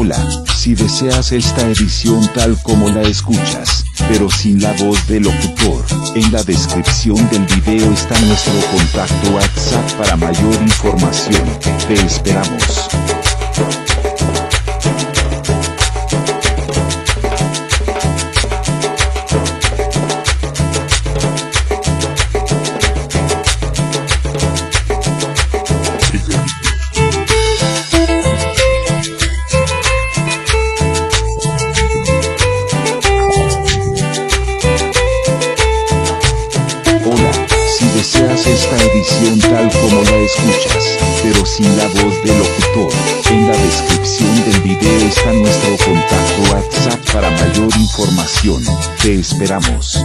Hola, si deseas esta edición tal como la escuchas, pero sin la voz del locutor, en la descripción del video está nuestro contacto WhatsApp para mayor información. Te esperamos. Hola, si deseas esta edición tal como la escuchas, pero sin la voz del locutor, en la descripción del video está nuestro contacto WhatsApp para mayor información. Te esperamos.